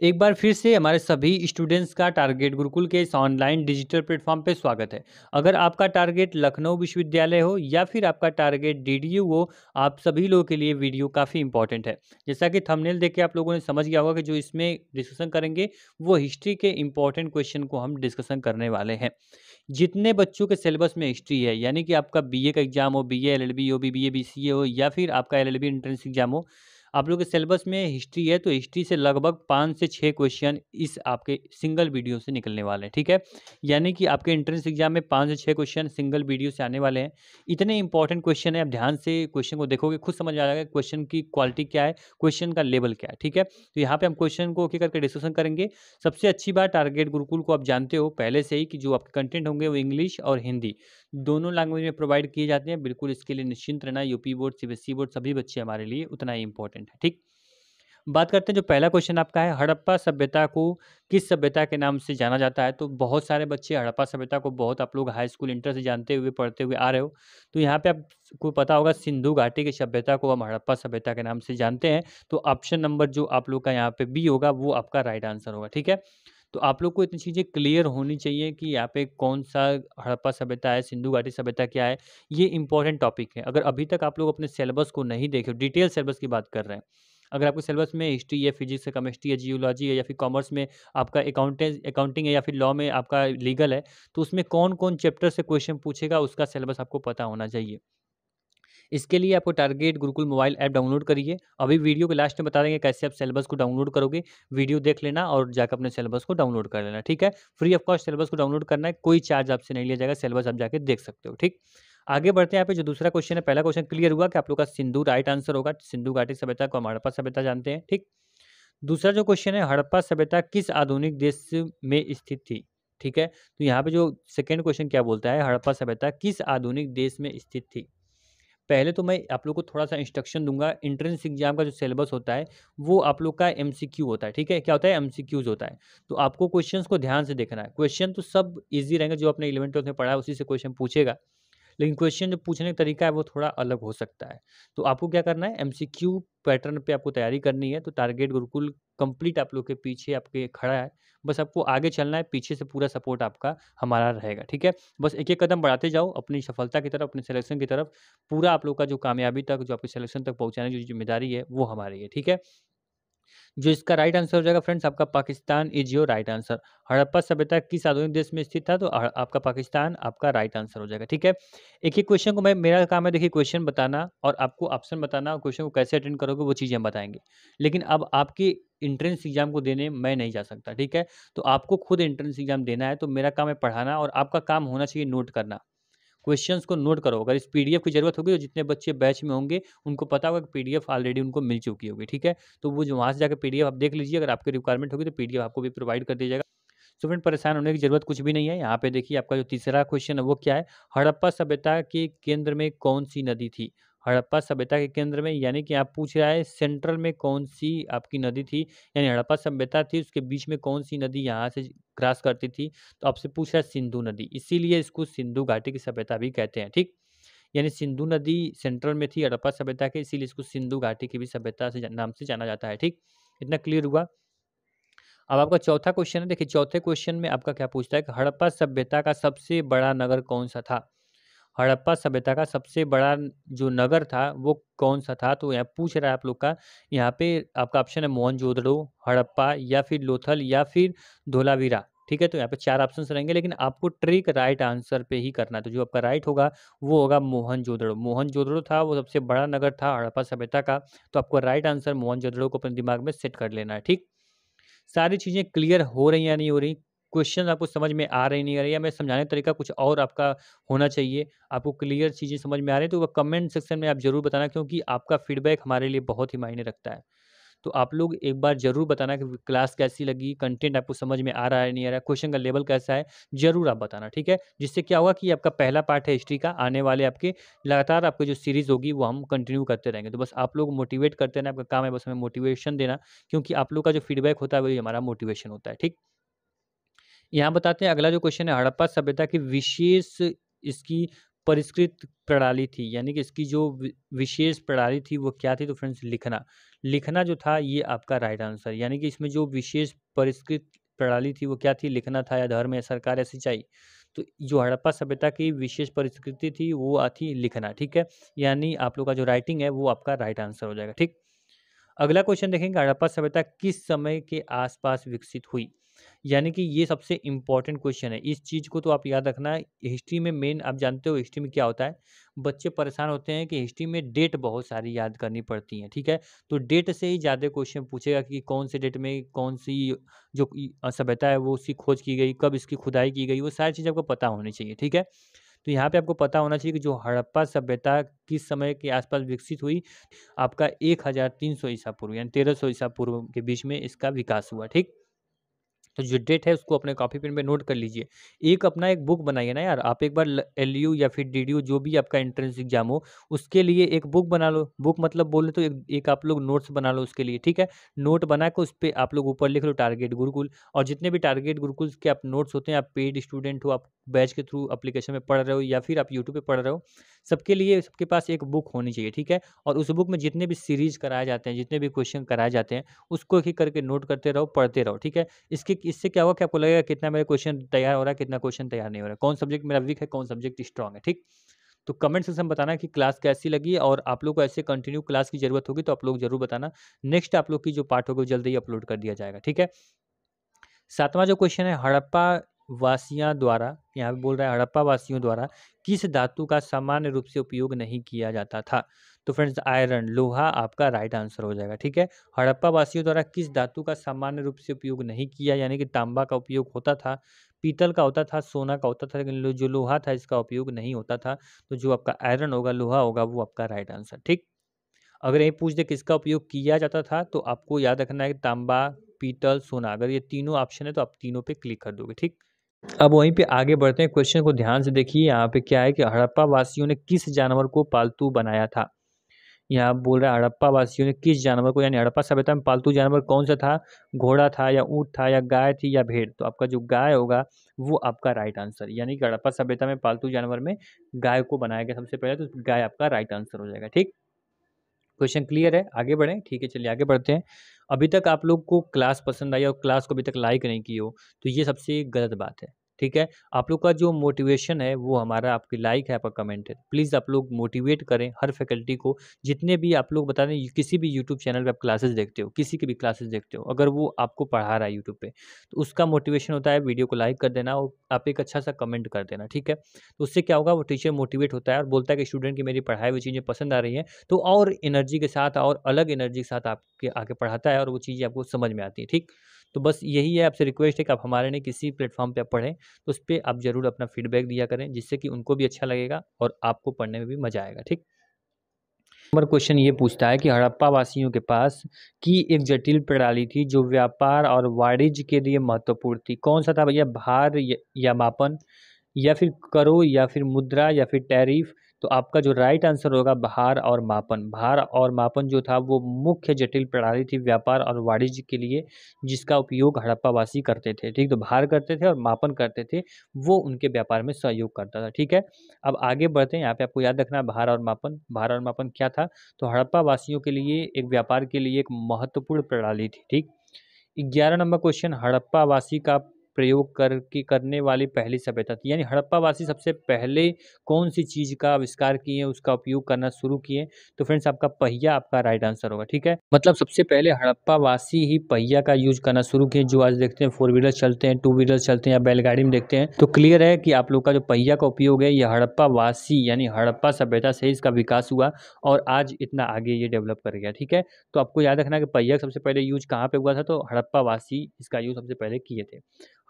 एक बार फिर से हमारे सभी स्टूडेंट्स का टारगेट गुरुकुल के इस ऑनलाइन डिजिटल प्लेटफॉर्म पे स्वागत है। अगर आपका टारगेट लखनऊ विश्वविद्यालय हो या फिर आपका टारगेट डीडीयू हो, आप सभी लोगों के लिए वीडियो काफ़ी इंपॉर्टेंट है। जैसा कि थंबनेल देख के आप लोगों ने समझ गया होगा कि जो इसमें डिस्कशन करेंगे, वो हिस्ट्री के इंपॉर्टेंट क्वेश्चन को हम डिस्कशन करने वाले हैं। जितने बच्चों के सिलेबस में हिस्ट्री है, यानी कि आपका बीए का एग्ज़ाम हो बी एल एल बी हो बी बी हो या फिर आपका L L B entrance exam हो आप लोग के सिलेबस में हिस्ट्री है तो हिस्ट्री से लगभग पाँच से छः क्वेश्चन इस आपके सिंगल वीडियो से निकलने वाले हैं, ठीक है? यानी कि आपके एंट्रेंस एग्ज़ाम में पाँच से छः क्वेश्चन सिंगल वीडियो से आने वाले हैं। इतने इंपॉर्टेंट क्वेश्चन है, आप ध्यान से क्वेश्चन को देखोगे, खुद समझ आ जाएगा क्वेश्चन की क्वालिटी क्या है, क्वेश्चन का लेवल क्या है, ठीक है? तो यहाँ पर हम क्वेश्चन को ओके करके डिस्कशन करेंगे। सबसे अच्छी बात, टारगेट गुरुकुल को आप जानते हो पहले से ही कि जो आपके कंटेंट होंगे वो इंग्लिश और हिंदी। दोनों लैंग्वेज में प्रोवाइड किए जाते हैं। बिल्कुल इसके लिए निश्चिंत रहना, यूपी बोर्ड सीबीएसई बोर्ड सभी बच्चे हमारे लिए उतना ही इंपॉर्टेंट है, ठीक? बात करते हैं, जो पहला क्वेश्चन आपका है, हड़प्पा सभ्यता को किस सभ्यता के नाम से जाना जाता है? तो बहुत सारे बच्चे हड़प्पा सभ्यता को बहुत आप लोग हाई स्कूल इंटर से जानते हुए, पढ़ते हुए आ रहे हो। तो यहाँ पे आपको पता होगा, सिंधु घाटी की सभ्यता को हम हड़प्पा सभ्यता के नाम से जानते हैं। तो ऑप्शन नंबर जो आप लोग का यहाँ पे बी होगा, वो आपका राइट आंसर होगा, ठीक है? तो आप लोग को इतनी चीज़ें क्लियर होनी चाहिए कि यहाँ पे कौन सा हड़प्पा सभ्यता है, सिंधु घाटी सभ्यता क्या है, ये इंपॉर्टेंट टॉपिक है। अगर अभी तक आप लोग अपने सिलेबस को नहीं देखे, डिटेल सिलेबस की बात कर रहे हैं, अगर आपके सिलेबस में हिस्ट्री है, फिजिक्स है, केमिस्ट्री है, जियोलॉजी है या फिर कॉमर्स में आपका अकाउंटेंस, अकाउंटिंग है या फिर लॉ में आपका लीगल है तो उसमें कौन कौन चैप्टर से क्वेश्चन पूछेगा, उसका सिलेबस आपको पता होना चाहिए। इसके लिए आपको target Gurukul mobile app download करिए। अभी वीडियो के लास्ट में बता देंगे कैसे आप सिलेबस को डाउनलोड करोगे। वीडियो देख लेना और जाकर अपने सिलेबस को डाउनलोड कर लेना, ठीक है? फ्री ऑफ़ कॉस्ट सिलेबस को डाउनलोड करना है, कोई चार्ज आपसे नहीं लिया जाएगा सिलेबस आप जाके देख सकते हो, ठीक? आगे बढ़ते हैं यहाँ पे, जो दूसरा क्वेश्चन है, पहला क्वेश्चन क्लियर हुआ कि आप लोग का सिंधु राइट आंसर होगा। सिंधु घाटी सभ्यता को हड़प्पा सभ्यता जानते हैं, ठीक? दूसरा जो क्वेश्चन है, हड़प्पा सभ्यता किस आधुनिक देश में स्थित थी, ठीक है? तो यहाँ पे जो सेकेंड क्वेश्चन क्या बोलता है, हड़प्पा सभ्यता किस आधुनिक देश में स्थित थी? पहले तो मैं आप लोग को थोड़ा सा इंस्ट्रक्शन दूँगा। इंट्रेंस एग्ज़ाम का जो सिलेबस होता है, वो आप लोग का एमसीक्यू होता है, ठीक है? क्या होता है? एम होता है। तो आपको क्वेश्चंस को ध्यान से देखना है। क्वेश्चन तो सब इजी रहेंगे जो अपने इलेवन ट्वेल्थ में पढ़ा है, उसी से क्वेश्चन पूछेगा। लेकिन क्वेश्चन जो पूछने का तरीका है, वो थोड़ा अलग हो सकता है। तो आपको क्या करना है? एम पैटर्न पे आपको तैयारी करनी है। तो टारगेट गुरुकुल कंप्लीट आप लोग के पीछे आपके खड़ा है। बस आपको आगे चलना है, पीछे से पूरा सपोर्ट आपका हमारा रहेगा, ठीक है? बस एक एक कदम बढ़ाते जाओ, अपनी सफलता की तरफ़, अपने सिलेक्शन की तरफ़। पूरा आप लोग का जो कामयाबी तक, जो आपके सिलेक्शन तक पहुँचाने की जो ज़िम्मेदारी है, वो हमारी है, ठीक है? जो इसका राइट आंसर हो जाएगा फ्रेंड्स आपका Pakistan is your right answer Harappa सभ्यता किस आधुनिक देश में स्थित था? तो आपका पाकिस्तान, आपका राइट आंसर हो जाएगा, ठीक है? एक एक क्वेश्चन को मैं, मेरा काम है देखिए क्वेश्चन बताना और आपको ऑप्शन बताना और क्वेश्चन को कैसे अटेंड करोगे, वो चीज़ें हम बताएँगे। लेकिन अब आपकी इंट्रेंस एग्ज़ाम को देने मैं नहीं जा सकता, ठीक है? तो आपको खुद इंट्रेंस एग्ज़ाम देना है तो मेरा काम है पढ़ाना और आपका काम होना चाहिए नोट करना। क्वेश्चंस को नोट करो। अगर इस पीडीएफ की ज़रूरत होगी तो जितने बच्चे बैच में होंगे, उनको पता होगा कि पीडीएफ ऑलरेडी उनको मिल चुकी होगी, ठीक है? तो वो जो वहाँ से जाकर पीडीएफ आप देख लीजिए, अगर आपकी रिक्वायरमेंट होगी तो पीडीएफ आपको भी प्रोवाइड कर दिया जाएगा। फ्रेंड परेशान होने की ज़रूरत कुछ भी नहीं है। यहाँ पे देखिए आपका जो तीसरा क्वेश्चन है वो क्या है? हड़प्पा सभ्यता के केंद्र में कौन सी नदी थी? हड़प्पा सभ्यता के केंद्र में? यानी कि आप पूछ रहा है, सेंट्रल में कौन सी आपकी नदी थी? यानी हड़प्पा सभ्यता थी, उसके बीच में कौन सी नदी यहाँ से क्रॉस करती थी? तो आपसे पूछ रहा है सिंधु नदी, इसीलिए इसको सिंधु घाटी की सभ्यता भी कहते हैं, ठीक? यानी सिंधु नदी सेंट्रल में थी, हड़प्पा सभ्यता के, इसीलिए इसको सिंधु घाटी की भी सभ्यता से नाम से जाना जाता है, ठीक? इतना क्लियर हुआ? अब आपका चौथा क्वेश्चन है, देखिए चौथे क्वेश्चन में आपका क्या पूछता है कि हड़प्पा सभ्यता का सबसे बड़ा नगर कौन सा था? हड़प्पा सभ्यता का सबसे बड़ा जो नगर था, वो कौन सा था? तो यहाँ पूछ रहा है आप लोग का, यहाँ पे आपका ऑप्शन है मोहनजोदड़ो हड़प्पा या फिर लोथल या फिर धोलावीरा, ठीक है? तो यहाँ पे चार ऑप्शन रहेंगे, लेकिन आपको ट्रिक राइट आंसर पे ही करना है। तो जो आपका राइट होगा, वो होगा मोहनजोदड़ो मोहनजोदड़ो था, वो सबसे बड़ा नगर था हड़प्पा सभ्यता का तो आपको राइट आंसर मोहनजोदड़ो को अपने दिमाग में सेट कर लेना है, ठीक? सारी चीज़ें क्लियर हो रही या नहीं हो रही? क्वेश्चन आपको समझ में आ रही नहीं आ रही या मैं समझाने का तरीका कुछ और आपका होना चाहिए, आपको क्लियर चीज़ें समझ में आ रही तो कमेंट सेक्शन में आप ज़रूर बताना क्योंकि आपका फीडबैक हमारे लिए बहुत ही मायने रखता है। तो आप लोग एक बार ज़रूर बताना कि क्लास कैसी लगी, कंटेंट आपको समझ में आ रहा है नहीं आ रहा क्वेश्चन का लेवल कैसा है, ज़रूर आप बताना, ठीक है? जिससे क्या होगा कि आपका पहला पार्ट है हिस्ट्री का, आने वाले आपके लगातार आपकी जो सीरीज़ होगी वो हम कंटिन्यू करते रहेंगे। तो बस आप लोग मोटिवेट करते रहना, आपका काम है बस हमें मोटिवेशन देना, क्योंकि आप लोग का जो फीडबैक होता है वही हमारा मोटिवेशन होता है, ठीक? यहाँ बताते हैं, अगला जो क्वेश्चन है, हड़प्पा सभ्यता की विशेष इसकी परिष्कृत प्रणाली थी, यानी कि इसकी जो विशेष प्रणाली थी वो क्या थी? तो फ्रेंड्स लिखना। लिखना जो था, ये आपका राइट आंसर यानी कि इसमें जो विशेष परिष्कृत प्रणाली थी वो क्या थी? लिखना था या धर्म या सरकार या सिंचाई। तो जो हड़प्पा सभ्यता की विशेष परिस्कृति थी वो आती लिखना, ठीक है? यानी आप लोग का जो राइटिंग है वो आपका राइट आंसर हो जाएगा, ठीक? अगला क्वेश्चन देखेंगे, हड़प्पा सभ्यता किस समय के आसपास विकसित हुई? यानी कि ये सबसे इंपॉर्टेंट क्वेश्चन है। इस चीज़ को तो आप याद रखना, हिस्ट्री में मेन आप जानते हो हिस्ट्री में क्या होता है? बच्चे परेशान होते हैं कि हिस्ट्री में डेट बहुत सारी याद करनी पड़ती हैं, ठीक है? तो डेट से ही ज़्यादा क्वेश्चन पूछेगा कि कौन से डेट में कौन सी जो सभ्यता है, वो उसकी खोज की गई, कब इसकी खुदाई की गई, वो सारी चीज़ आपको पता होनी चाहिए, ठीक है? तो यहाँ पे आपको पता होना चाहिए कि जो हड़प्पा सभ्यता किस समय के आसपास विकसित हुई, आपका एक हज़ार तीन सौ ईसा पूर्व यानी तेरह सौ ईसा पूर्व के बीच में इसका विकास हुआ, ठीक? तो जो डेट है उसको अपने कॉपी पेन पे नोट कर लीजिए। एक अपना एक बुक बनाइए ना यार आप एक बार एल यू या फिर डी डी यू जो भी आपका एंट्रेंस एग्ज़ाम हो उसके लिए एक बुक बना लो। बुक मतलब बोले तो एक, एक आप लोग नोट्स बना लो उसके लिए ठीक है? नोट बना के उस पर आप लोग ऊपर लिख लो टारगेट गुरुकुल और जितने भी टारगेट गुरुकुल के आप नोट्स होते हैं आप पेड स्टूडेंट हो आप बैच के थ्रू अप्लीकेशन में पढ़ रहे हो या फिर आप यूट्यूब पर पढ़ रहे हो सबके लिए सबके पास एक बुक होनी चाहिए, ठीक है? और उस बुक में जितने भी सीरीज़ कराए जाते हैं, जितने भी क्वेश्चन कराए जाते हैं, उसको एक करके नोट करते रहो, पढ़ते रहो, ठीक है? इसके इससे क्या होगा कि आपको लगेगा कितना मेरा क्वेश्चन तैयार हो रहा है, कितना क्वेश्चन तैयार नहीं हो रहा है? कौन सब्जेक्ट मेरा वीक है, कौन सब्जेक्ट स्ट्रॉग है, ठीक? तो कमेंट सेक्शन में बताना कि क्लास कैसी लगी और आप लोग को ऐसे कंटिन्यू क्लास की ज़रूरत होगी तो आप लोग ज़रूर बताना। नेक्स्ट आप लोग की जो पार्ट होगी जल्दी ही अपलोड कर दिया जाएगा, ठीक है? सातवां जो क्वेश्चन है, हड़प्पा वासियों द्वारा, यहाँ पे बोल रहा है हड़प्पा वासियों द्वारा, किस धातु का सामान्य रूप से उपयोग नहीं किया जाता था? तो फ्रेंड्स, आयरन, लोहा आपका राइट आंसर हो जाएगा, ठीक है? हड़प्पा वासियों द्वारा किस धातु का सामान्य रूप से उपयोग नहीं किया, यानी कि तांबा का उपयोग होता था, पीतल का होता था, सोना का होता था, लेकिन जो लोहा था, इसका उपयोग नहीं होता था तो जो आपका आयरन होगा, लोहा होगा, वो आपका राइट आंसर, ठीक? अगर यही पूछ दे किसका उपयोग किया जाता था तो आपको याद रखना है कि तांबा, पीतल, सोना, अगर ये तीनों ऑप्शन है तो आप तीनों पे क्लिक कर दोगे, ठीक? अब वहीं पे आगे बढ़ते हैं। क्वेश्चन को ध्यान से देखिए। यहाँ पे क्या है कि हड़प्पा वासियों ने किस जानवर को पालतू बनाया था? यहाँ बोल रहा है हड़प्पा वासियों ने किस जानवर को, यानी हड़प्पा सभ्यता में पालतू जानवर कौन सा था? घोड़ा था या ऊँट था या गाय थी या भेड़? तो आपका जो गाय होगा, वो आपका राइट आंसर यानी कि हड़प्पा सभ्यता में पालतू जानवर में गाय को बनाया गया सबसे पहले तो गाय आपका राइट आंसर हो जाएगा। ठीक? क्वेश्चन क्लियर है, आगे बढ़ें, ठीक है, चलिए आगे बढ़ते हैं। अभी तक आप लोग को क्लास पसंद आई और क्लास को अभी तक लाइक नहीं की हो तो ये सबसे गलत बात है। ठीक है? आप लोग का जो मोटिवेशन है, वो हमारा आपकी लाइक है, आपका कमेंट है। प्लीज़ आप लोग मोटिवेट करें हर फैकल्टी को। जितने भी आप लोग बता दें किसी भी यूट्यूब चैनल पे आप क्लासेस देखते हो, किसी की भी क्लासेस देखते हो, अगर वो आपको पढ़ा रहा है यूट्यूब पर तो उसका मोटिवेशन होता है वीडियो को लाइक कर देना और आप एक अच्छा सा कमेंट कर देना, ठीक है? तो उससे क्या होगा, वो टीचर मोटिवेट होता है और बोलता है कि स्टूडेंट की मेरी पढ़ाई हुई चीज़ें पसंद आ रही हैं तो और एनर्जी के साथ और अलग एनर्जी के साथ आपके आगे पढ़ाता है और वो चीज़ें आपको समझ में आती है, ठीक? तो बस यही है, आपसे रिक्वेस्ट है कि आप हमारे ने किसी प्लेटफॉर्म पे आप पढ़ें तो उस पर आप ज़रूर अपना फीडबैक दिया करें, जिससे कि उनको भी अच्छा लगेगा और आपको पढ़ने में भी मज़ा आएगा, ठीक? नंबर क्वेश्चन ये पूछता है कि हड़प्पा वासियों के पास की एक जटिल प्रणाली थी जो व्यापार और वाणिज्य के लिए महत्वपूर्ण थी? कौन सा था भैया? भार या मापन? या फिर करो या फिर मुद्रा या फिर टैरिफ? तो आपका जो राइट आंसर होगा भार और मापन। भार और मापन जो था वो मुख्य जटिल प्रणाली थी व्यापार और वाणिज्य के लिए, जिसका उपयोग हड़प्पावासी करते थे, ठीक? तो भार करते थे और मापन करते थे, वो उनके व्यापार में सहयोग करता था, ठीक है? अब आगे बढ़ते हैं, यहाँ पे आपको याद रखना भार और मापन। भार और मापन क्या था? तो हड़प्पा वासियों के लिए, एक व्यापार के लिए एक महत्वपूर्ण प्रणाली थी, ठीक? ग्यारह नंबर क्वेश्चन हड़प्पा वासी का प्रयोग करके करने वाली पहली सभ्यता थी। यानी हड़प्पावासी सबसे पहले कौन सी चीज़ का आविष्कार किए, उसका उपयोग करना शुरू किए? तो फ्रेंड्स, आपका पहिया आपका राइट आंसर होगा, ठीक है? मतलब सबसे पहले हड़प्पावासी ही पहिया का यूज़ करना शुरू किए, जो आज देखते हैं फोर व्हीलर चलते हैं, टू व्हीलर चलते हैं या बैलगाड़ी में देखते हैं। तो क्लियर है कि आप लोग का जो पहिया का उपयोग है, यह हड़प्पावासी यानी हड़प्पा सभ्यता से इसका विकास हुआ और आज इतना आगे ये डेवलप कर गया, ठीक है? तो आपको याद रखना कि पहिया सबसे पहले यूज़ कहाँ पे हुआ था? तो हड़प्पावासी इसका यूज़ सबसे पहले किए थे।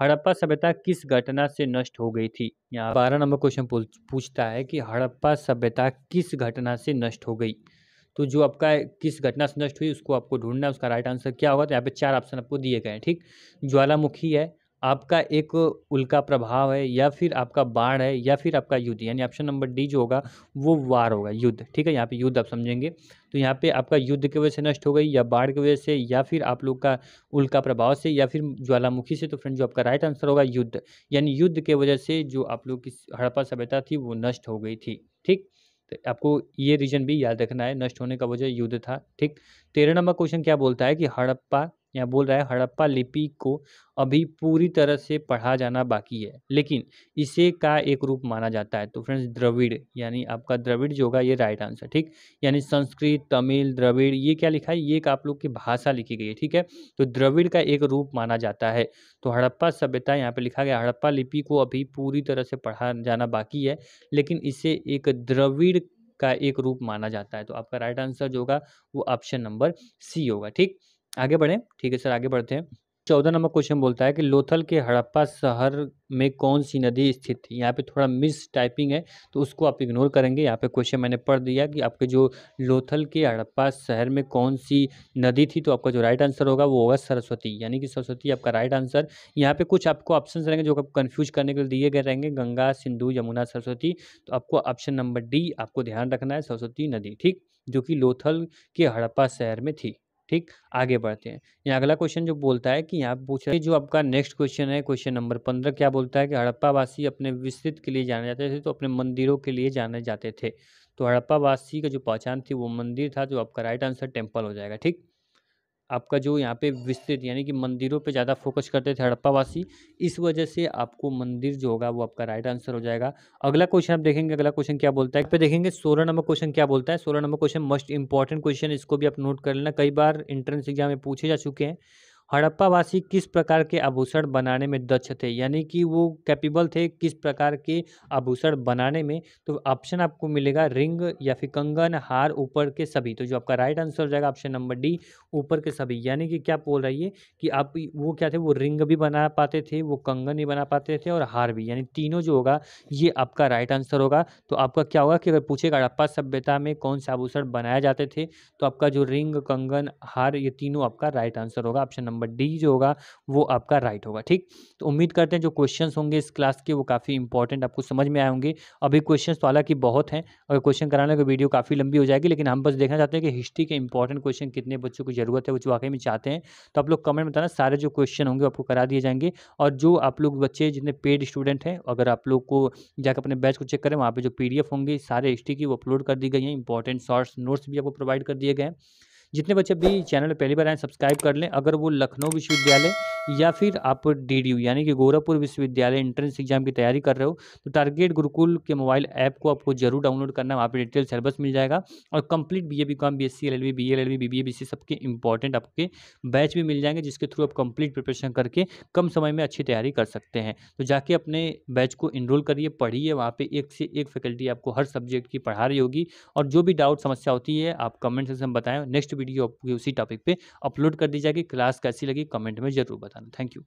हड़प्पा सभ्यता किस घटना से नष्ट हो गई थी? यहाँ बारह नंबर क्वेश्चन पूछता है कि हड़प्पा सभ्यता किस घटना से नष्ट हो गई? तो जो आपका किस घटना से नष्ट हुई उसको आपको ढूंढना है, उसका राइट आंसर क्या होगा? तो यहाँ पे चार ऑप्शन आपको दिए गए हैं, ठीक? ज्वालामुखी है आपका एक उल्का प्रभाव है या फिर आपका बाढ़ है या फिर आपका युद्ध, यानी ऑप्शन नंबर डी जो होगा, वो वार होगा, युद्ध, ठीक है? यहाँ पे युद्ध आप समझेंगे। तो यहाँ पे आपका युद्ध की वजह से नष्ट हो गई या बाढ़ की वजह से या फिर आप लोग का उल्का प्रभाव से या फिर ज्वालामुखी से तो फ्रेंड जो आपका राइट आंसर होगा युद्ध, यानी युद्ध के वजह से जो आप लोग की हड़प्पा सभ्यता थी, वो नष्ट हो गई थी, ठीक? तो आपको ये रीजन भी याद रखना है, नष्ट होने का वजह युद्ध था, ठीक? तेरह नंबर क्वेश्चन क्या बोलता है कि हड़प्पा यहाँ बोल रहा है हड़प्पा लिपि को अभी पूरी तरह से पढ़ा जाना बाकी है, लेकिन इसे का एक रूप माना जाता है। तो फ्रेंड्स द्रविड़, यानी आपका द्रविड़ जो होगा, ये राइट आंसर ठीक? यानी संस्कृत, तमिल, द्रविड़, ये क्या लिखा है? ये एक आप लोग की भाषा लिखी गई है, ठीक है? तो द्रविड़ का एक रूप माना जाता है। तो हड़प्पा सभ्यता यहाँ पर लिखा गया, हड़प्पा लिपि को अभी पूरी तरह से पढ़ा जाना बाकी है, लेकिन इसे एक द्रविड़ का एक रूप माना जाता है। तो आपका राइट आंसर जो होगा, वो ऑप्शन नंबर सी होगा, ठीक? आगे बढ़ें। ठीक है सर, आगे बढ़ते हैं। चौदह नंबर क्वेश्चन बोलता है कि लोथल के हड़प्पा शहर में कौन सी नदी स्थित थी? यहाँ पे थोड़ा मिस टाइपिंग है तो उसको आप इग्नोर करेंगे। यहाँ पे क्वेश्चन मैंने पढ़ दिया कि आपके जो लोथल के हड़प्पा शहर में कौन सी नदी थी तो आपका जो राइट आंसर होगा वो होगा सरस्वती। यानी कि सरस्वती आपका राइट आंसर यहाँ पे कुछ आपको ऑप्शन रहेंगे जो आप कन्फ्यूज़ करने के लिए दिए गए रहेंगे। गंगा, सिंधु, यमुना, सरस्वती। तो आपको ऑप्शन नंबर डी आपको ध्यान रखना है, सरस्वती नदी, ठीक? जो कि लोथल के हड़प्पा शहर में थी। ठीक, आगे बढ़ते हैं। यहाँ अगला क्वेश्चन जो बोलता है कि यहाँ पूछ रहे जो आपका नेक्स्ट क्वेश्चन है क्वेश्चन नंबर पंद्रह क्या बोलता है कि हड़प्पावासी अपने विस्तृत के लिए जाने जाते थे तो अपने मंदिरों के लिए जाने जाते थे। तो हड़प्पावासी का जो पहचान थी, वो मंदिर था, जो आपका राइट आंसर टेंपल हो जाएगा, ठीक? आपका जो यहाँ पे विस्तृत यानी कि मंदिरों पे ज़्यादा फोकस करते थे हड़प्पावासी, इस वजह से आपको मंदिर जो होगा वो आपका राइट आंसर हो जाएगा। अगला क्वेश्चन आप देखेंगे, अगला क्वेश्चन क्या बोलता है? पे देखेंगे सोलह नंबर क्वेश्चन क्या बोलता है? सोलह number question must important question इसको भी आप नोट कर लेना। कई बार इंट्रेंस एग्ज़ाम में पूछे जा चुके हैं। हड़प्पावासी किस प्रकार के आभूषण बनाने में दक्ष थे? यानी कि वो कैपेबल थे किस प्रकार के आभूषण बनाने में? तो ऑप्शन आपको मिलेगा रिंग या फिर कंगन, हार ऊपर के सभी। तो जो आपका राइट आंसर हो जाएगा ऑप्शन नंबर डी ऊपर के सभी। यानी कि क्या बोल रही है कि आप वो क्या थे? वो रिंग भी बना पाते थे, वो कंगन भी बना पाते थे और हार भी। यानी तीनों जो होगा, ये आपका राइट आंसर होगा। तो आपका क्या होगा कि अगर पूछेगा हड़प्पा सभ्यता में कौन से आभूषण बनाए जाते थे तो आपका जो रिंग, कंगन, हार, ये तीनों आपका राइट आंसर होगा ऑप्शन नंबर नंबर डी जो होगा, वो आपका राइट होगा, ठीक? तो उम्मीद करते हैं जो क्वेश्चंस होंगे इस क्लास के, वो काफ़ी इंपॉर्टेंट आपको समझ में आए होंगे। अभी क्वेश्चंस तो हालाँकि बहुत हैं, अगर क्वेश्चन कराने का वीडियो काफ़ी लंबी हो जाएगी, लेकिन हम बस देखना चाहते हैं कि हिस्ट्री के इंपॉर्टेंट क्वेश्चन कितने, बच्चों की ज़रूरत है, वो वाकई में चाहते हैं। तो आप लोग कमेंट बताना, सारे जो क्वेश्चन होंगे आपको करा दिए जाएँगे। और जो आप लोग बच्चे, जितने पेड स्टूडेंट हैं, अगर आप लोग को जाकर अपने बैच को चेक करें, वहाँ पर जो पीडीएफ होंगे, सारे हिस्ट्री की वो अपलोड कर दी गई हैं इंपॉर्टेंट शॉर्ट्स नोट्स भी आपको प्रोवाइड कर दिए गए हैं। जितने बच्चे भी चैनल पहली बार आए, सब्सक्राइब कर लें। अगर वो लखनऊ विश्वविद्यालय या फिर आप डीडीयू यानी कि गोरखपुर विश्वविद्यालय एंट्रेंस एग्ज़ाम की तैयारी कर रहे हो तो टारगेट गुरुकुल के मोबाइल ऐप को आपको ज़रूर डाउनलोड करना वहाँ पर डिटेल सिलेबस मिल जाएगा और complete B A B com B S C L L B B L L B B A B C सबके इंपॉर्टेंट आपके बैच भी मिल जाएँगे, जिसके थ्रू आप कंप्लीट प्रिपरेशन करके कम समय में अच्छी तैयारी कर सकते हैं। तो जाके अपने बैच को इनरोल करिए, पढ़िए। वहाँ पे एक से एक फैकल्टी आपको हर सब्जेक्ट की पढ़ा रही होगी और जो भी डाउट समस्या होती है, आप कमेंट सेक्शन में बताएँ। नेक्स्ट वीडियो आपकी उसी टॉपिक पे अपलोड कर दी जाएगी। क्लास कैसी लगी कमेंट में ज़रूर बताना। Thank you